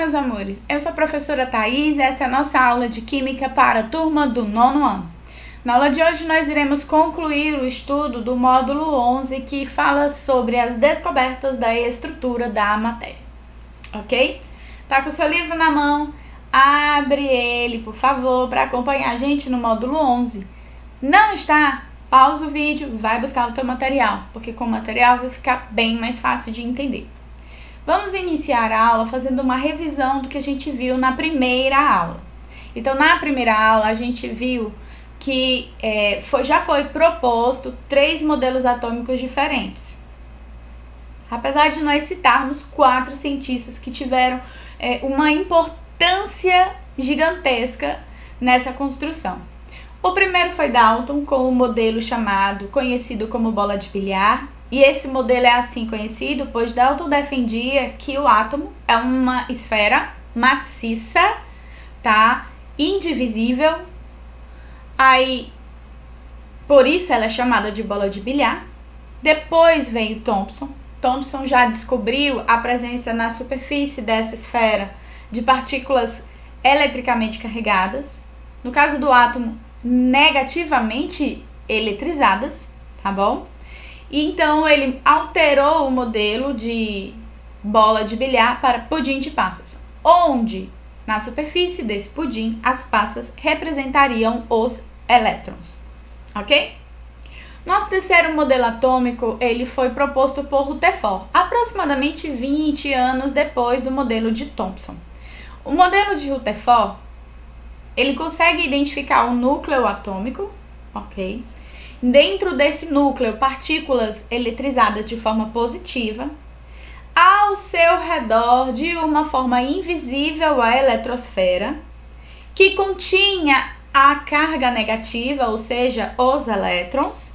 meus amores, eu sou a professora Thais e essa é a nossa aula de Química para a turma do nono ano. Na aula de hoje nós iremos concluir o estudo do módulo 11 que fala sobre as descobertas da estrutura da matéria, ok? Tá com o seu livro na mão? Abre ele, por favor, para acompanhar a gente no módulo 11. Não está? Pausa o vídeo, vai buscar o teu material, porque com o material vai ficar bem mais fácil de entender. Vamos iniciar a aula fazendo uma revisão do que a gente viu na primeira aula. Então, na primeira aula, a gente viu que é, foi, já foi proposto três modelos atômicos diferentes. Apesar de nós citarmos quatro cientistas que tiveram é, uma importância gigantesca nessa construção. O primeiro foi Dalton, com o modelo chamado, conhecido como bola de bilhar, e esse modelo é assim conhecido, pois Dalton defendia que o átomo é uma esfera maciça, tá? Indivisível. Aí, por isso ela é chamada de bola de bilhar. Depois veio Thomson. Thomson já descobriu a presença na superfície dessa esfera de partículas eletricamente carregadas. No caso do átomo, negativamente eletrizadas, tá bom? E então ele alterou o modelo de bola de bilhar para pudim de passas, onde na superfície desse pudim as passas representariam os elétrons, ok? Nosso terceiro modelo atômico ele foi proposto por Rutherford, aproximadamente 20 anos depois do modelo de Thomson. O modelo de Rutherford ele consegue identificar o núcleo atômico, ok? Dentro desse núcleo, partículas eletrizadas de forma positiva, ao seu redor de uma forma invisível à eletrosfera, que continha a carga negativa, ou seja, os elétrons,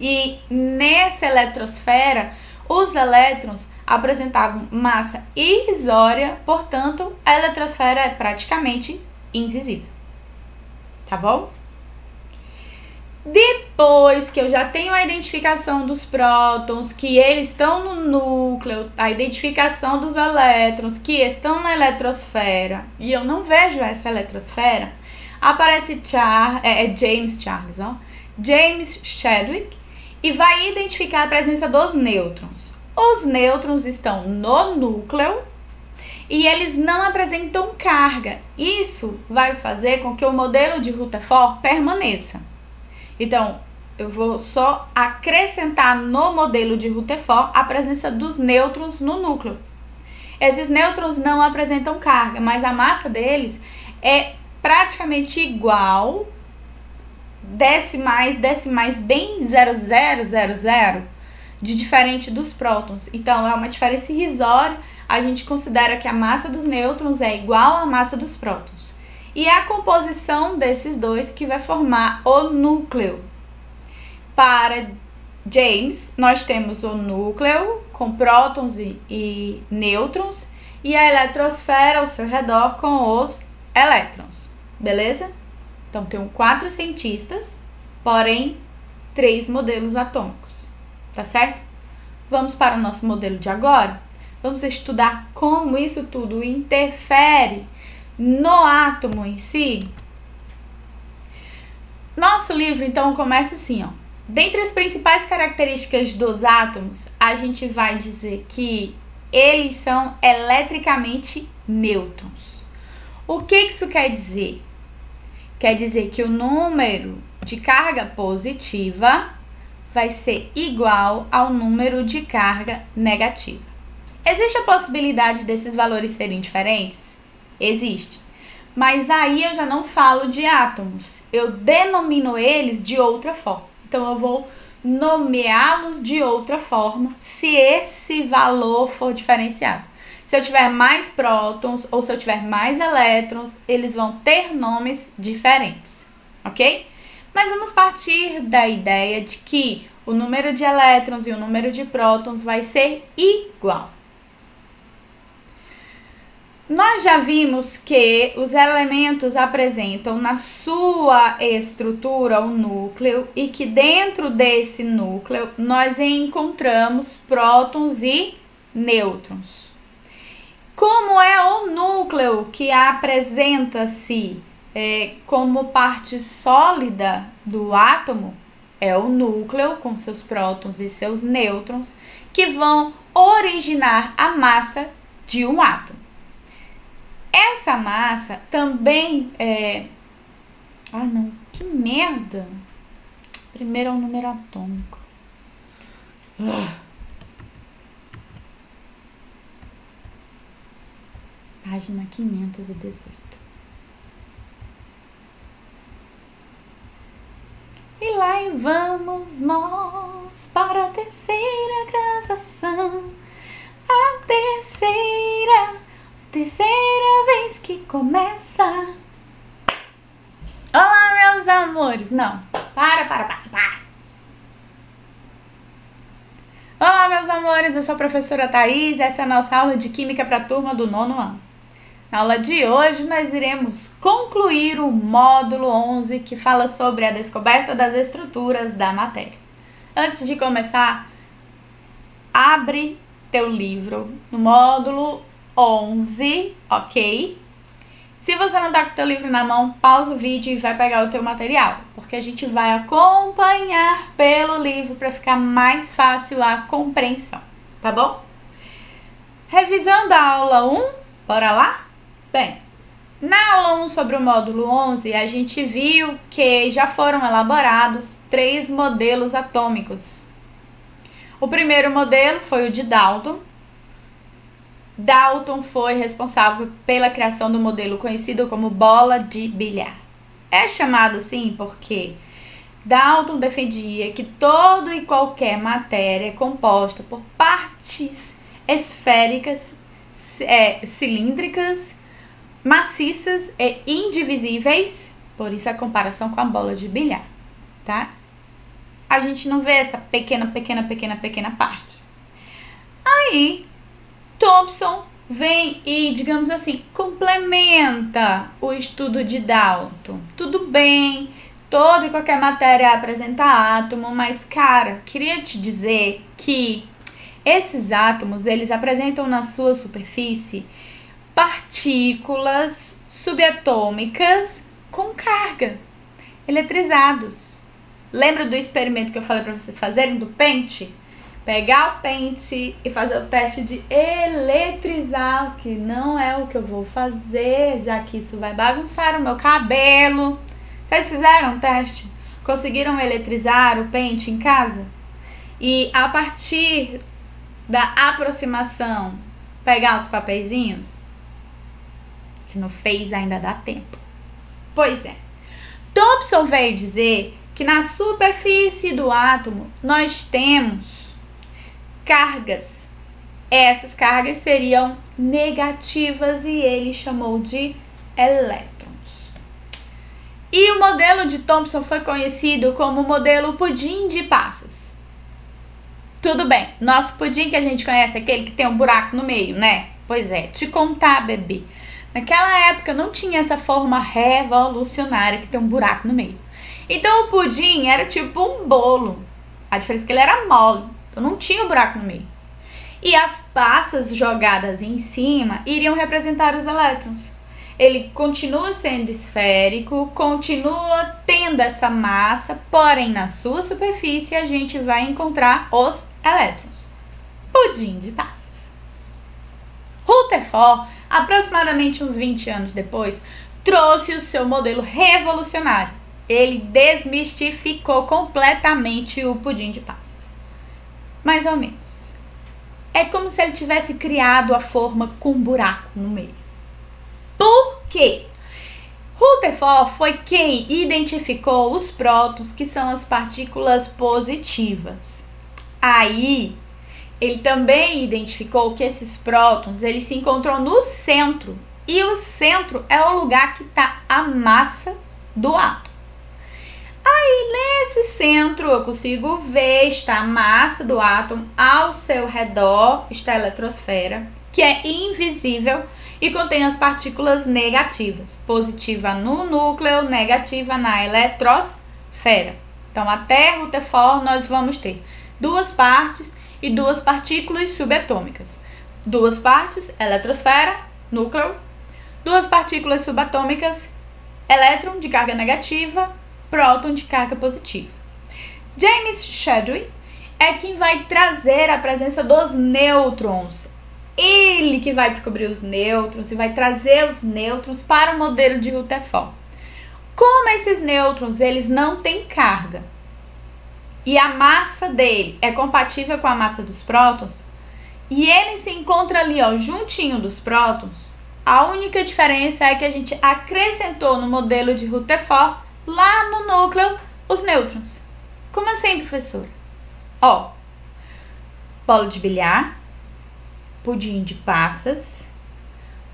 e nessa eletrosfera, os elétrons apresentavam massa irrisória, portanto, a eletrosfera é praticamente invisível. Tá bom? Depois que eu já tenho a identificação dos prótons, que eles estão no núcleo, a identificação dos elétrons que estão na eletrosfera, e eu não vejo essa eletrosfera, aparece Char, é, é James Charles, ó, James Chadwick, e vai identificar a presença dos nêutrons. Os nêutrons estão no núcleo e eles não apresentam carga. Isso vai fazer com que o modelo de Rutherford permaneça. Então, eu vou só acrescentar no modelo de Rutherford a presença dos nêutrons no núcleo. Esses nêutrons não apresentam carga, mas a massa deles é praticamente igual, decimais, decimais bem 0000, de diferente dos prótons. Então, é uma diferença irrisória. A gente considera que a massa dos nêutrons é igual à massa dos prótons e a composição desses dois que vai formar o núcleo. Para James, nós temos o núcleo com prótons e, e nêutrons e a eletrosfera ao seu redor com os elétrons, beleza? Então, tenho quatro cientistas, porém, três modelos atômicos, tá certo? Vamos para o nosso modelo de agora? Vamos estudar como isso tudo interfere no átomo em si? Nosso livro então começa assim, ó. Dentre as principais características dos átomos, a gente vai dizer que eles são eletricamente nêutrons. O que isso quer dizer? Quer dizer que o número de carga positiva vai ser igual ao número de carga negativa. Existe a possibilidade desses valores serem diferentes? Existe. Mas aí eu já não falo de átomos. Eu denomino eles de outra forma. Então eu vou nomeá-los de outra forma se esse valor for diferenciado. Se eu tiver mais prótons ou se eu tiver mais elétrons, eles vão ter nomes diferentes, ok? Mas vamos partir da ideia de que o número de elétrons e o número de prótons vai ser igual. Nós já vimos que os elementos apresentam na sua estrutura o núcleo e que dentro desse núcleo nós encontramos prótons e nêutrons. Como é o núcleo que apresenta-se é, como parte sólida do átomo? É o núcleo com seus prótons e seus nêutrons que vão originar a massa de um átomo. Essa massa também é. Ah, não, que merda! Primeiro é o número atômico. Ah. Página 518. E lá vamos nós para a terceira gravação. A terceira, terceira vez que começa. Olá, meus amores. Não, para, para, para, para. Olá, meus amores. Eu sou a professora Thaís. Essa é a nossa aula de Química para a turma do nono ano. Na aula de hoje, nós iremos concluir o módulo 11 que fala sobre a descoberta das estruturas da matéria. Antes de começar, abre teu livro no módulo 11, ok? Se você não tá com o teu livro na mão, pausa o vídeo e vai pegar o teu material, porque a gente vai acompanhar pelo livro para ficar mais fácil a compreensão, tá bom? Revisando a aula 1, bora lá? Bem, na aula 1 sobre o módulo 11, a gente viu que já foram elaborados três modelos atômicos. O primeiro modelo foi o de Dalton. Dalton foi responsável pela criação do modelo conhecido como bola de bilhar. É chamado assim porque Dalton defendia que todo e qualquer matéria é composta por partes esféricas, é, cilíndricas maciças e indivisíveis, por isso a comparação com a bola de bilhar, tá? A gente não vê essa pequena, pequena, pequena, pequena parte. Aí, Thompson vem e, digamos assim, complementa o estudo de Dalton. Tudo bem, toda e qualquer matéria apresenta átomo, mas, cara, queria te dizer que esses átomos, eles apresentam na sua superfície partículas subatômicas com carga, eletrizados. Lembra do experimento que eu falei para vocês fazerem do pente? Pegar o pente e fazer o teste de eletrizar, que não é o que eu vou fazer, já que isso vai bagunçar o meu cabelo. Vocês fizeram o teste? Conseguiram eletrizar o pente em casa? E a partir da aproximação, pegar os papeizinhos? Se não fez, ainda dá tempo. Pois é. Thompson veio dizer que na superfície do átomo nós temos cargas. Essas cargas seriam negativas e ele chamou de elétrons. E o modelo de Thomson foi conhecido como o modelo pudim de passas. Tudo bem, nosso pudim que a gente conhece é aquele que tem um buraco no meio, né? Pois é, te contar, bebê. Naquela época não tinha essa forma revolucionária que tem um buraco no meio. Então o pudim era tipo um bolo. A diferença é que ele era mole, então não tinha um buraco no meio. E as passas jogadas em cima iriam representar os elétrons. Ele continua sendo esférico, continua tendo essa massa, porém na sua superfície a gente vai encontrar os elétrons. Pudim de passas. Rutherford aproximadamente uns 20 anos depois, trouxe o seu modelo revolucionário. Ele desmistificou completamente o pudim de passas. Mais ou menos. É como se ele tivesse criado a forma com um buraco no meio. Por quê? Rutherford foi quem identificou os prótons, que são as partículas positivas. Aí, ele também identificou que esses prótons eles se encontram no centro e o centro é o lugar que está a massa do átomo. Aí nesse centro eu consigo ver está a massa do átomo ao seu redor está a eletrosfera que é invisível e contém as partículas negativas, positiva no núcleo, negativa na eletrosfera. Então até Rutherford nós vamos ter duas partes e duas partículas subatômicas. duas partes, eletrosfera, núcleo, duas partículas subatômicas, elétron de carga negativa, próton de carga positiva. James Chadwick é quem vai trazer a presença dos nêutrons. Ele que vai descobrir os nêutrons e vai trazer os nêutrons para o modelo de Rutherford. Como esses nêutrons eles não têm carga e a massa dele é compatível com a massa dos prótons e ele se encontra ali ó, juntinho dos prótons, a única diferença é que a gente acrescentou no modelo de Rutherford, lá no núcleo, os nêutrons. Como assim, professor? Ó, bolo de bilhar, pudim de passas,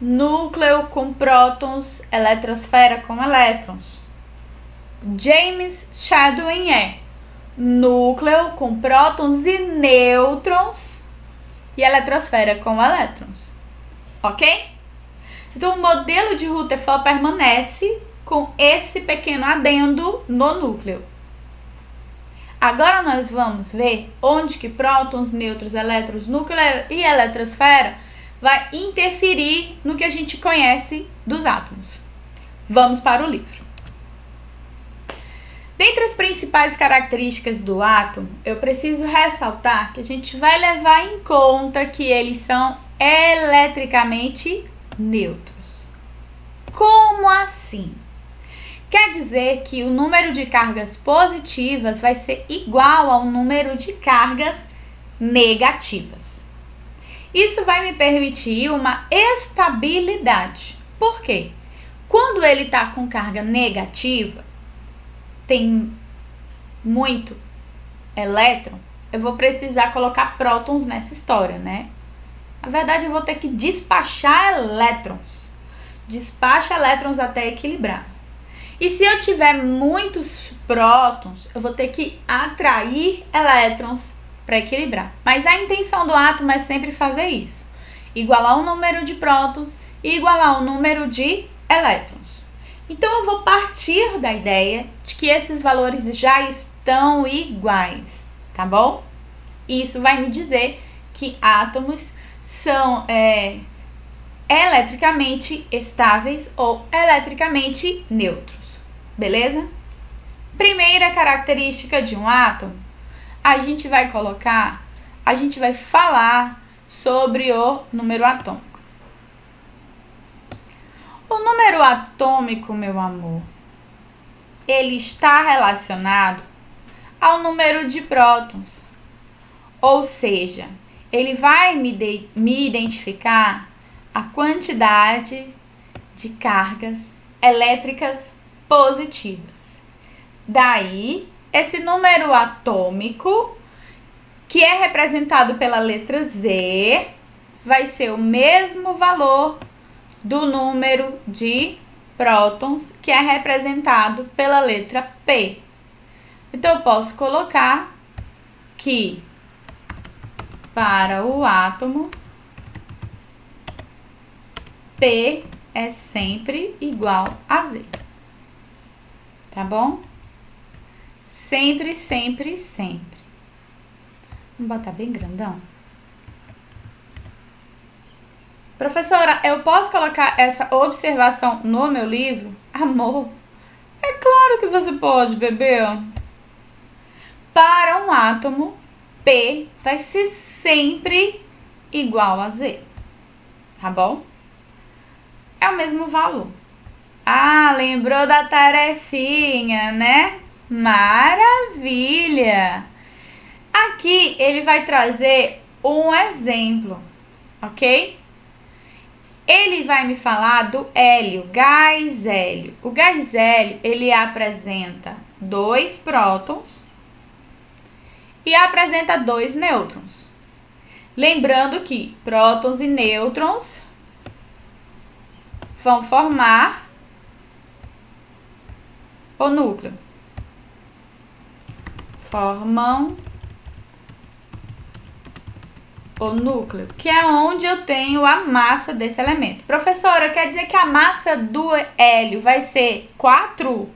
núcleo com prótons, eletrosfera com elétrons. James Chadwin é núcleo com prótons e nêutrons e eletrosfera com elétrons. Ok? Então, o modelo de Rutherford permanece com esse pequeno adendo no núcleo. Agora nós vamos ver onde que prótons, nêutrons, elétrons, núcleo e eletrosfera vai interferir no que a gente conhece dos átomos. Vamos para o livro. Dentre as principais características do átomo, eu preciso ressaltar que a gente vai levar em conta que eles são eletricamente neutros. Como assim? Quer dizer que o número de cargas positivas vai ser igual ao número de cargas negativas. Isso vai me permitir uma estabilidade. Por quê? Quando ele está com carga negativa, tem muito elétron, eu vou precisar colocar prótons nessa história, né? Na verdade, eu vou ter que despachar elétrons. Despacha elétrons até equilibrar. E se eu tiver muitos prótons, eu vou ter que atrair elétrons para equilibrar. Mas a intenção do átomo é sempre fazer isso. Igualar o número de prótons e igualar o número de elétrons. Então eu vou partir da ideia de que esses valores já estão iguais, tá bom? Isso vai me dizer que átomos são é, eletricamente estáveis ou eletricamente neutros. Beleza? Primeira característica de um átomo, a gente vai colocar, a gente vai falar sobre o número atômico. O número atômico, meu amor, ele está relacionado ao número de prótons. Ou seja, ele vai me, de, me identificar a quantidade de cargas elétricas positivas. Daí, esse número atômico, que é representado pela letra Z, vai ser o mesmo valor do número de prótons, que é representado pela letra P. Então, eu posso colocar que para o átomo, P é sempre igual a Z. Tá bom? Sempre, sempre, sempre. Vamos botar bem grandão. Professora, eu posso colocar essa observação no meu livro? Amor, é claro que você pode, bebê. Para um átomo, P vai ser sempre igual a Z. Tá bom? É o mesmo valor. Ah, lembrou da tarefinha, né? Maravilha! Aqui ele vai trazer um exemplo, ok? Ele vai me falar do hélio, gás hélio. O gás hélio, ele apresenta dois prótons e apresenta dois nêutrons. Lembrando que prótons e nêutrons vão formar o núcleo. Formam o núcleo, que é onde eu tenho a massa desse elemento. Professora, quer dizer que a massa do hélio vai ser 4?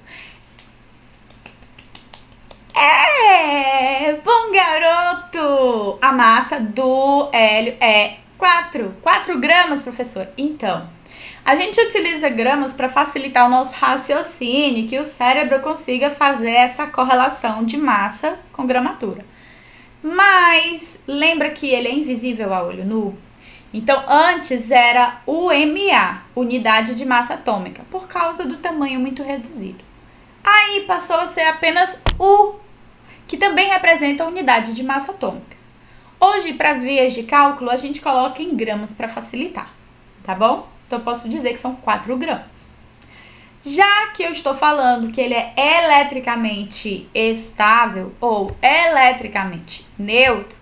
É, bom garoto! A massa do hélio é 4. 4. 4 gramas, professor. Então, a gente utiliza gramas para facilitar o nosso raciocínio, que o cérebro consiga fazer essa correlação de massa com gramatura. Mas lembra que ele é invisível a olho nu? Então, antes era UMA, unidade de massa atômica, por causa do tamanho muito reduzido. Aí passou a ser apenas U, que também representa a unidade de massa atômica. Hoje, para vias de cálculo, a gente coloca em gramas para facilitar, tá bom? Então, eu posso dizer que são 4 gramas. Já que eu estou falando que ele é eletricamente estável ou eletricamente neutro,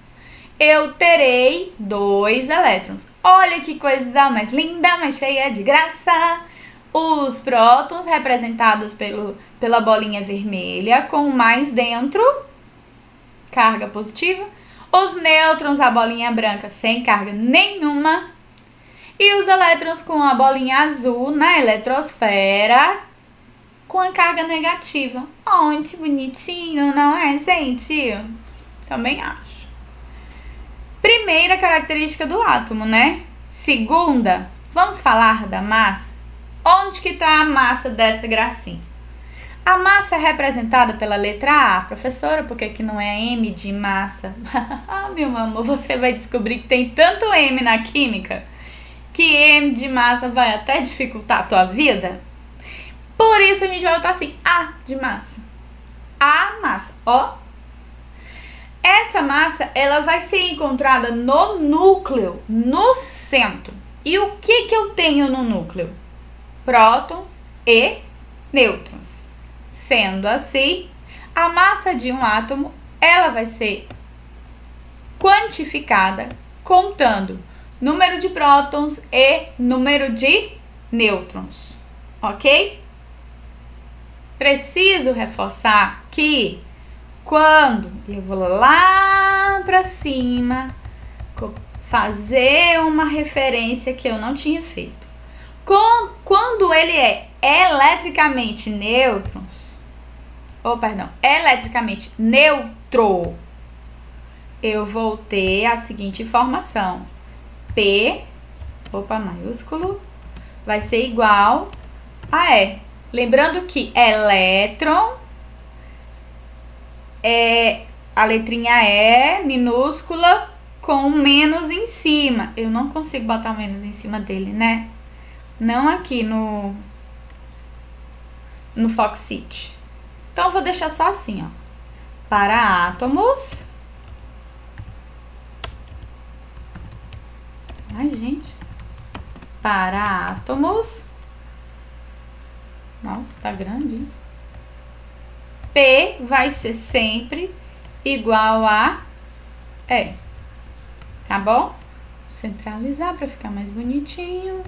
eu terei dois elétrons. Olha que coisa mais linda, mais cheia de graça. Os prótons representados pelo, pela bolinha vermelha com mais dentro carga positiva. Os nêutrons, a bolinha branca sem carga nenhuma. E os elétrons com a bolinha azul na eletrosfera com a carga negativa. Onde bonitinho, não é, gente? Também acho. Primeira característica do átomo, né? Segunda, vamos falar da massa. Onde que está a massa dessa gracinha? A massa é representada pela letra A. Professora, por que, não é M de massa? ah, meu amor, você vai descobrir que tem tanto M na química que M de massa vai até dificultar a tua vida. Por isso a gente vai botar assim, A de massa. A massa, ó, essa massa ela vai ser encontrada no núcleo, no centro. E o que, que eu tenho no núcleo? Prótons e nêutrons. Sendo assim, a massa de um átomo ela vai ser quantificada contando número de prótons e número de nêutrons, ok? Preciso reforçar que quando eu vou lá para cima fazer uma referência que eu não tinha feito. Quando ele é eletricamente nêutrons, ou perdão, eletricamente neutro, eu vou ter a seguinte informação: P, opa, maiúsculo, vai ser igual a E. Lembrando que elétron é a letrinha E minúscula com menos em cima. Eu não consigo botar menos em cima dele, né? Não aqui no no Foxit. Então vou deixar só assim, ó. Para átomos. Ai, gente. Para átomos. Nossa, tá grande. Hein? P vai ser sempre igual a E. Tá bom? Centralizar para ficar mais bonitinho.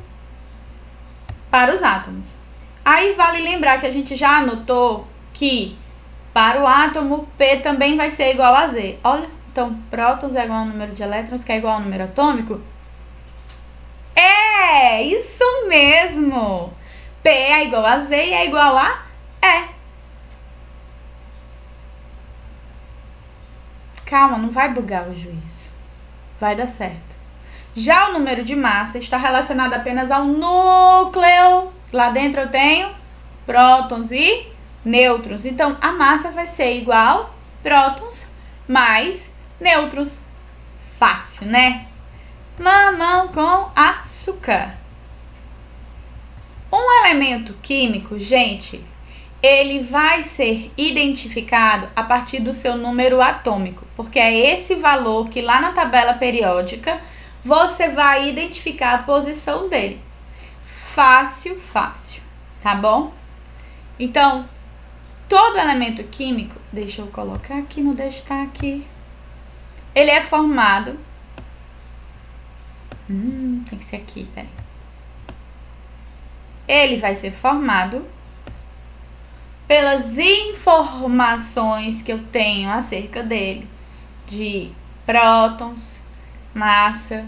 Para os átomos. Aí vale lembrar que a gente já anotou que para o átomo P também vai ser igual a Z. Olha, então prótons é igual ao número de elétrons, que é igual ao número atômico. É, isso mesmo! P é igual a Z e é igual a E. Calma, não vai bugar o juízo. Vai dar certo. Já o número de massa está relacionado apenas ao núcleo. Lá dentro eu tenho prótons e nêutrons. Então, a massa vai ser igual prótons mais nêutrons. Fácil, né? Mamão com açúcar. Um elemento químico, gente, ele vai ser identificado a partir do seu número atômico, porque é esse valor que lá na tabela periódica você vai identificar a posição dele. Fácil, fácil, tá bom? Então, todo elemento químico, deixa eu colocar aqui no destaque, ele é formado. Hum, tem que ser aqui, peraí. Ele vai ser formado pelas informações que eu tenho acerca dele, de prótons, massa,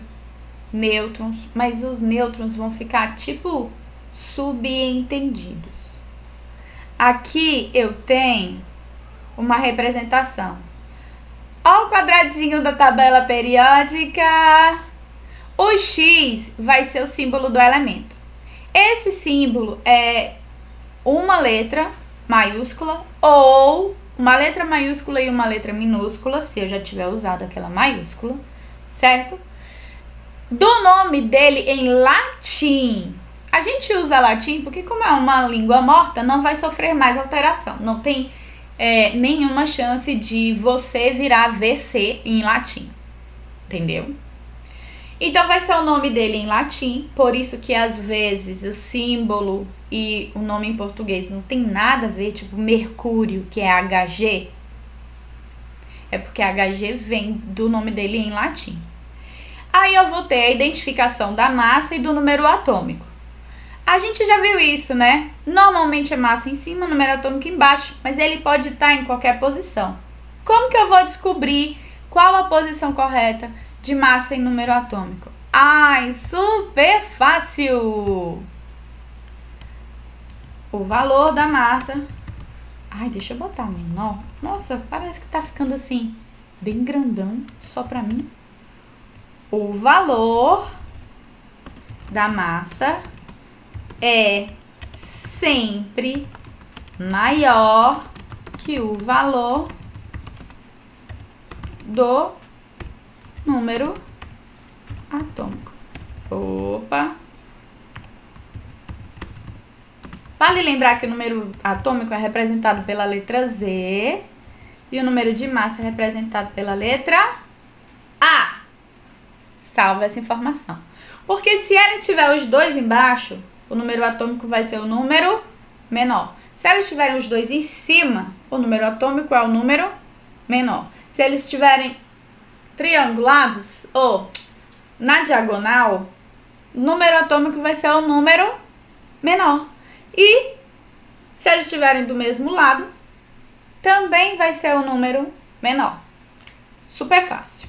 nêutrons, mas os nêutrons vão ficar tipo subentendidos. Aqui eu tenho uma representação. Olha o quadradinho da tabela periódica. O X vai ser o símbolo do elemento. Esse símbolo é uma letra maiúscula ou uma letra maiúscula e uma letra minúscula, se eu já tiver usado aquela maiúscula, certo? Do nome dele em latim. A gente usa latim porque, como é uma língua morta, não vai sofrer mais alteração. Não tem é, nenhuma chance de você virar VC em latim. Entendeu? Então vai ser o nome dele em latim, por isso que às vezes o símbolo e o nome em português não tem nada a ver, tipo Mercúrio, que é HG. É porque HG vem do nome dele em latim. Aí eu vou ter a identificação da massa e do número atômico. A gente já viu isso, né? Normalmente é massa em cima, número atômico embaixo, mas ele pode estar em qualquer posição. Como que eu vou descobrir qual a posição correta de massa em número atômico? Ai, super fácil! O valor da massa. Ai, deixa eu botar menor. Nossa, parece que tá ficando assim, bem grandão, só pra mim. O valor da massa é sempre maior que o valor do número atômico. Opa! Vale lembrar que o número atômico é representado pela letra Z e o número de massa é representado pela letra A. Salva essa informação. Porque se ele tiver os dois embaixo, o número atômico vai ser o número menor. Se eles tiverem os dois em cima, o número atômico é o número menor. Se eles estiverem triangulados ou na diagonal, número atômico vai ser o número menor. E se eles estiverem do mesmo lado, também vai ser o número menor. Super fácil.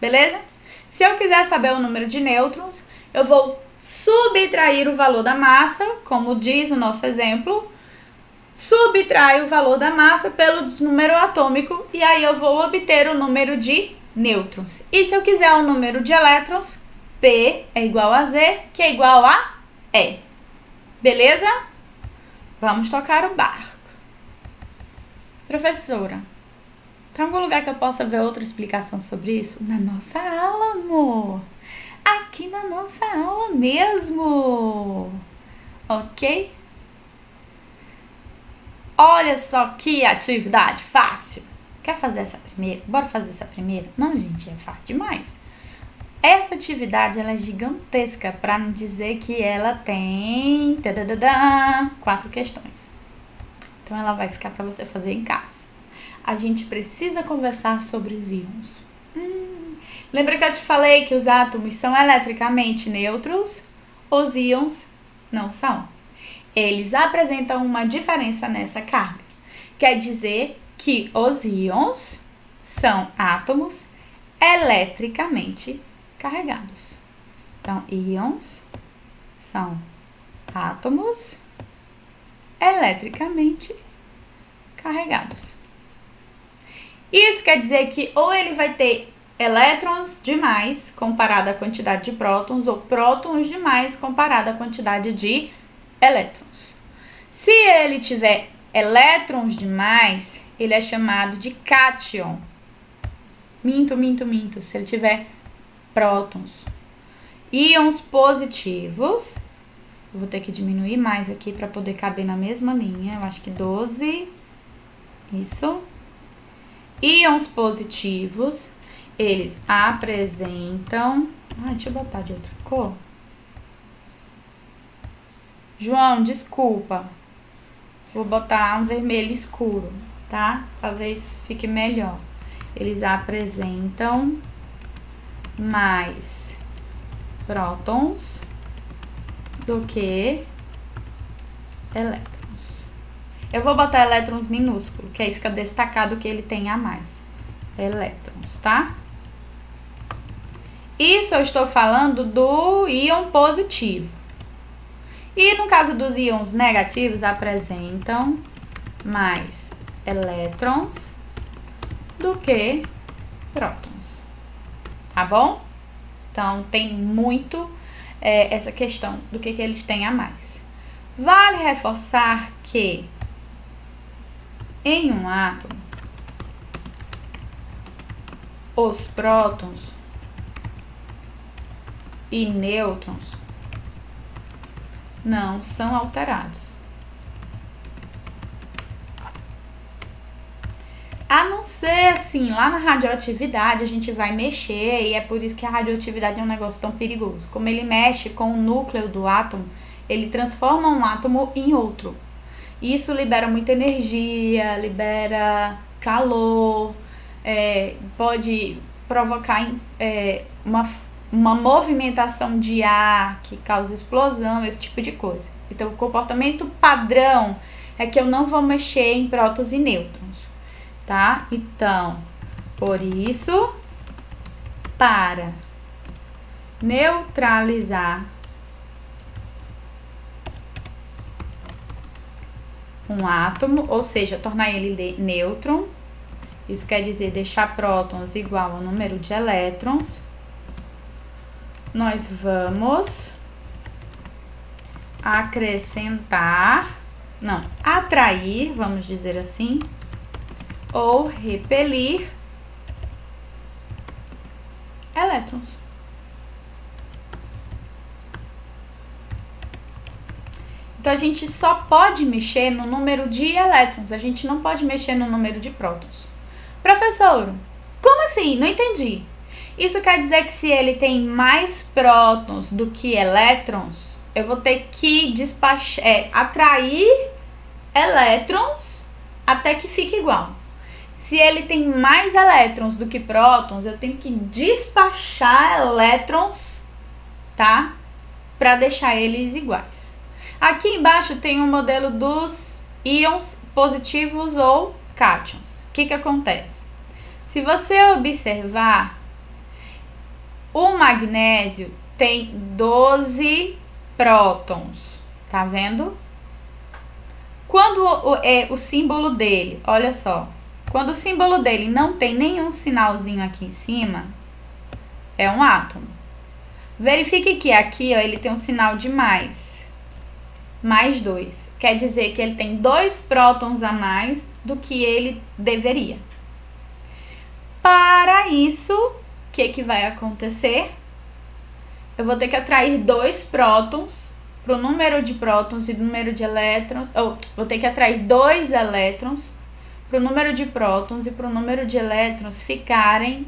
Beleza? Se eu quiser saber o número de nêutrons, eu vou subtrair o valor da massa, como diz o nosso exemplo, subtrai o valor da massa pelo número atômico e aí eu vou obter o número de nêutrons. E se eu quiser o número de elétrons, P é igual a Z, que é igual a E. Beleza? Vamos tocar o barco. Professora, tem algum lugar que eu possa ver outra explicação sobre isso? Na nossa aula, amor. Aqui na nossa aula mesmo. Ok? Olha só que atividade fácil. Quer fazer essa primeira? Bora fazer essa primeira? Não, gente, é fácil demais. Essa atividade ela é gigantesca para não dizer que ela tem quatro questões. Então ela vai ficar para você fazer em casa. A gente precisa conversar sobre os íons. Hum, lembra que eu te falei que os átomos são eletricamente neutros? Os íons não são. Eles apresentam uma diferença nessa carga. Quer dizer que os íons são átomos eletricamente carregados. Então, íons são átomos eletricamente carregados. Isso quer dizer que ou ele vai ter elétrons demais comparado à quantidade de prótons, ou prótons demais comparado à quantidade de elétrons. Se ele tiver elétrons demais, ele é chamado de cátion. Minto, minto, minto. Se ele tiver prótons. Íons positivos. vou ter que diminuir mais aqui para poder caber na mesma linha. Eu acho que 12. Isso. Íons positivos, eles apresentam. Ah, deixa eu botar de outra cor. João, desculpa. Vou botar um vermelho escuro, tá? Talvez fique melhor. Eles apresentam mais prótons do que elétrons. Eu vou botar elétrons minúsculo, que aí fica destacado que ele tem a mais. Elétrons, tá? Isso eu estou falando do íon positivo. E no caso dos íons negativos, apresentam mais elétrons do que prótons. Tá bom? Então, tem muito é, essa questão do que, que eles têm a mais. Vale reforçar que em um átomo, os prótons e nêutrons não são alterados. A não ser assim, lá na radioatividade a gente vai mexer e é por isso que a radioatividade é um negócio tão perigoso. Como ele mexe com o núcleo do átomo, ele transforma um átomo em outro. Isso libera muita energia, libera calor, é, pode provocar é, uma, uma movimentação de ar que causa explosão, esse tipo de coisa. Então, o comportamento padrão é que eu não vou mexer em prótons e nêutrons tá? Então, por isso, para neutralizar um átomo, ou seja, tornar ele nêutron, isso quer dizer deixar prótons igual ao número de elétrons, nós vamos acrescentar, não, atrair, vamos dizer assim, ou repelir elétrons. Então a gente só pode mexer no número de elétrons, a gente não pode mexer no número de prótons. Professor, como assim? Não entendi. Isso quer dizer que se ele tem mais prótons do que elétrons, eu vou ter que despachar, é, atrair elétrons até que fique igual. Se ele tem mais elétrons do que prótons, eu tenho que despachar elétrons, tá? Para deixar eles iguais. Aqui embaixo tem o um modelo dos íons positivos ou cátions. O que, que acontece? Se você observar, o magnésio tem 12 prótons, tá vendo? Quando o, é, o símbolo dele, olha só, quando o símbolo dele não tem nenhum sinalzinho aqui em cima, é um átomo. Verifique que aqui ó, ele tem um sinal de mais. Mais dois. Quer dizer que ele tem dois prótons a mais do que ele deveria. Para isso, o que, que vai acontecer? Eu vou ter que atrair dois prótons para o número de prótons e número de elétrons. Ou vou ter que atrair dois elétrons para o número de prótons e para o número de elétrons ficarem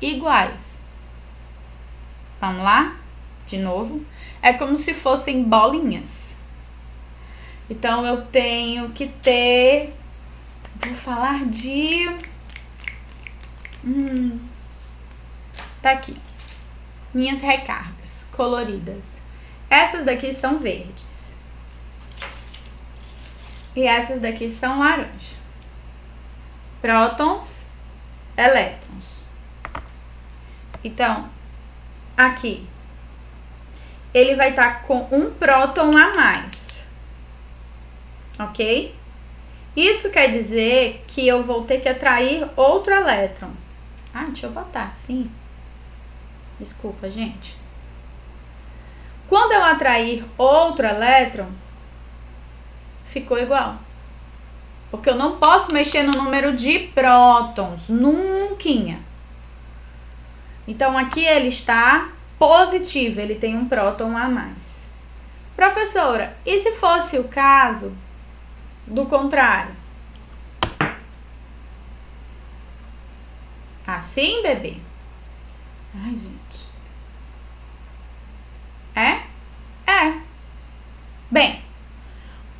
iguais. Vamos lá? De novo. É como se fossem bolinhas. Então eu tenho que ter. Vou falar de. Hum, tá aqui. Minhas recargas coloridas. Essas daqui são verdes. E essas daqui são laranja prótons, elétrons. Então, aqui, ele vai estar tá com um próton a mais, ok? Isso quer dizer que eu vou ter que atrair outro elétron. Ah, deixa eu botar assim. Desculpa, gente. Quando eu atrair outro elétron, ficou igual. Porque eu não posso mexer no número de prótons, nunca. Então aqui ele está positivo, ele tem um próton a mais. Professora, e se fosse o caso do contrário? Assim, bebê? Ai, gente. É? É. Bem,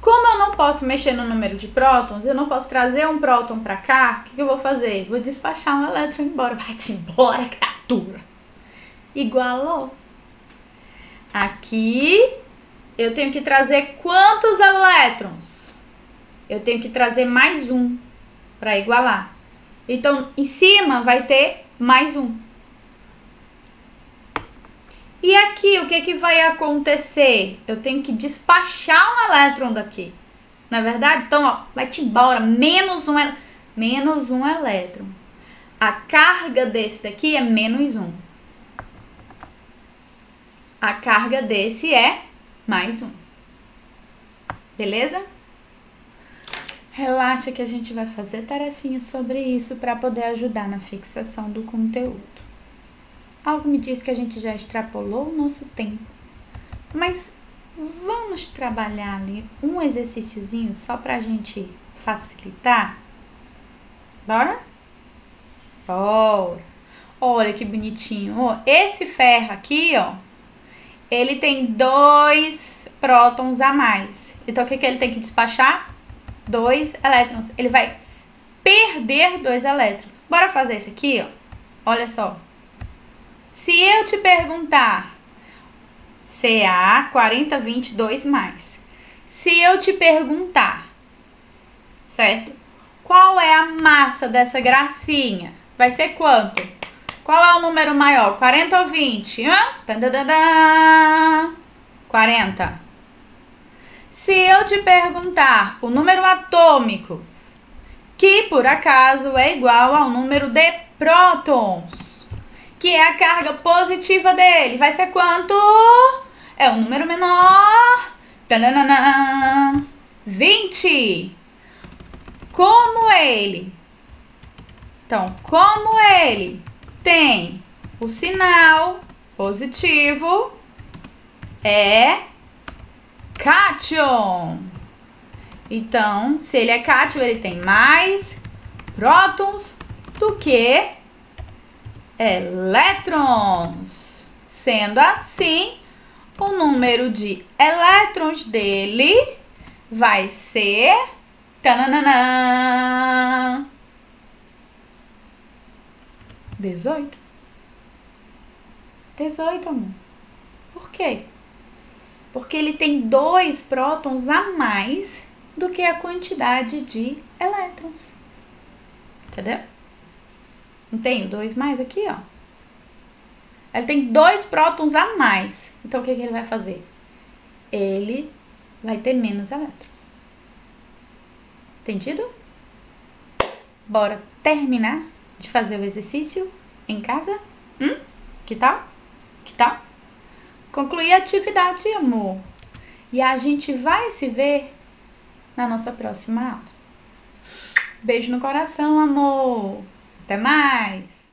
como eu não posso mexer no número de prótons, eu não posso trazer um próton para cá, o que, que, eu vou fazer? Vou despachar um elétron embora. Vai-te embora, criatura. Igualou. Aqui, eu tenho que trazer quantos elétrons? Eu tenho que trazer mais um para igualar. Então, em cima vai ter mais um. E aqui, o que, que vai acontecer? Eu tenho que despachar um elétron daqui. Na é verdade? Então, ó, vai-te embora. Menos um, menos um elétron. A carga desse daqui é menos um. a carga desse é mais um. Beleza? Relaxa que a gente vai fazer tarefinha sobre isso para poder ajudar na fixação do conteúdo. Algo me diz que a gente já extrapolou o nosso tempo. Mas vamos trabalhar ali um exercíciozinho só para a gente facilitar? Bora? Bora! Olha que bonitinho. Esse ferro aqui, ó, ele tem dois prótons a mais. Então, o que, que ele tem que despachar? Dois elétrons. Ele vai perder dois elétrons. Bora fazer isso aqui, ó. Olha só. Se eu te perguntar CA 4022 mais. Se eu te perguntar, certo? Qual é a massa dessa gracinha? Vai ser quanto? Qual é o número maior? 40 ou 20? Hã? 40. Se eu te perguntar o número atômico, que por acaso é igual ao número de prótons, que é a carga positiva dele, vai ser quanto? É o número menor. Tananana, 20. Como ele? Então, como ele tem o sinal positivo, é cátion. Então, se ele é cátion, ele tem mais prótons do que elétrons. Sendo assim, o número de elétrons dele vai ser tananana, 18. 18, amor. Por quê? Porque ele tem dois prótons a mais do que a quantidade de elétrons. Entendeu? Não tem dois mais aqui, ó. Ele tem dois prótons a mais. Então, o que, que ele vai fazer? Ele vai ter menos elétrons. Entendido? Bora terminar de fazer o exercício em casa? Hum? Que tal? Que tal? Concluir a atividade, amor. E a gente vai se ver na nossa próxima aula. Beijo no coração, amor. Até mais!